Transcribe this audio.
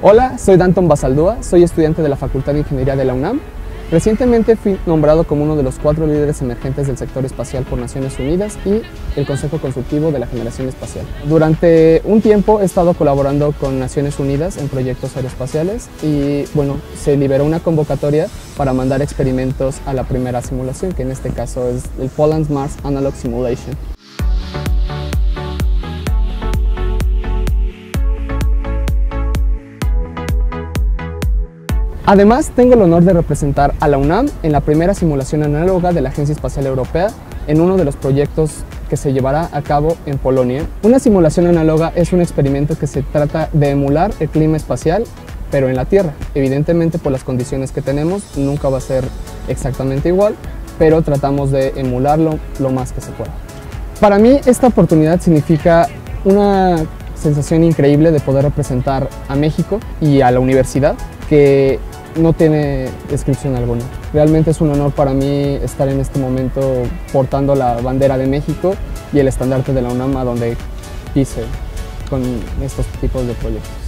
Hola, soy Danton Basaldúa, soy estudiante de la Facultad de Ingeniería de la UNAM. Recientemente fui nombrado como uno de los cuatro líderes emergentes del sector espacial por Naciones Unidas y el Consejo Consultivo de la Generación Espacial. Durante un tiempo he estado colaborando con Naciones Unidas en proyectos aeroespaciales y bueno, se liberó una convocatoria para mandar experimentos a la primera simulación, que en este caso es el Poland's Mars Analog Simulation. Además, tengo el honor de representar a la UNAM en la primera simulación análoga de la Agencia Espacial Europea en uno de los proyectos que se llevará a cabo en Polonia. Una simulación análoga es un experimento que se trata de emular el clima espacial, pero en la Tierra. Evidentemente, por las condiciones que tenemos, nunca va a ser exactamente igual, pero tratamos de emularlo lo más que se pueda. Para mí, esta oportunidad significa una sensación increíble de poder representar a México y a la universidad, que no tiene descripción alguna. Realmente es un honor para mí estar en este momento portando la bandera de México y el estandarte de la UNAM a donde pise con estos tipos de proyectos.